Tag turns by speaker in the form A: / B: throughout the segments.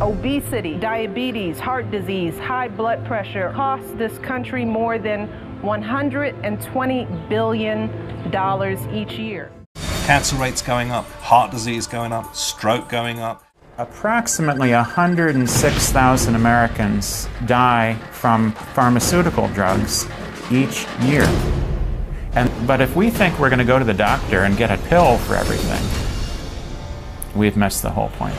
A: Obesity, diabetes, heart disease, high blood pressure cost this country more than $120 billion each year.
B: Cancer rates going up, heart disease going up, stroke going up.
C: Approximately 106,000 Americans die from pharmaceutical drugs each year. And, but if we think we're going to go to the doctor and get a pill for everything, we've missed the whole point.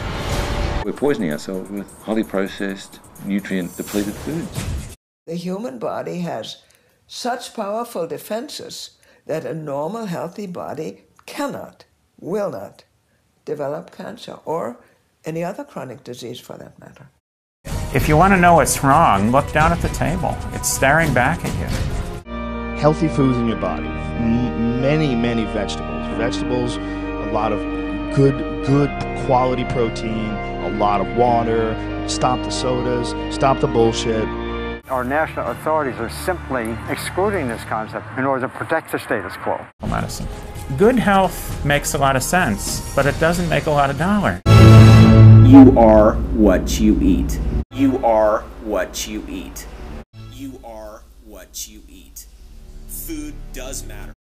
D: We're poisoning ourselves with highly processed, nutrient depleted foods.
E: The human body has such powerful defenses that a normal, healthy body cannot, will not develop cancer or any other chronic disease for that matter.
C: If you want to know what's wrong, look down at the table. It's staring back at you.
F: Healthy foods in your body. Many, many vegetables. Vegetables, a lot of good, good quality protein, a lot of water. Stop the sodas, stop the bullshit.
G: Our national authorities are simply excluding this concept in order to protect the status quo.
C: Medicine. Good health makes a lot of sense, but it doesn't make a lot of dollar.
H: You are what you eat. You are what you eat. You are what you eat. Food does matter.